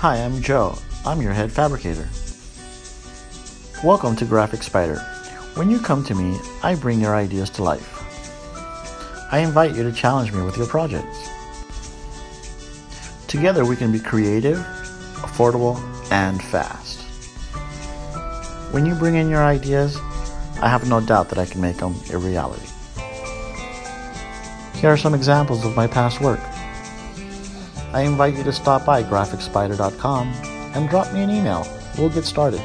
Hi, I'm Joe. I'm your head fabricator. Welcome to Graphic Spider. When you come to me, I bring your ideas to life. I invite you to challenge me with your projects. Together we can be creative, affordable, and fast. When you bring in your ideas, I have no doubt that I can make them a reality. Here are some examples of my past work. I invite you to stop by graphicspider.com and drop me an email. We'll get started.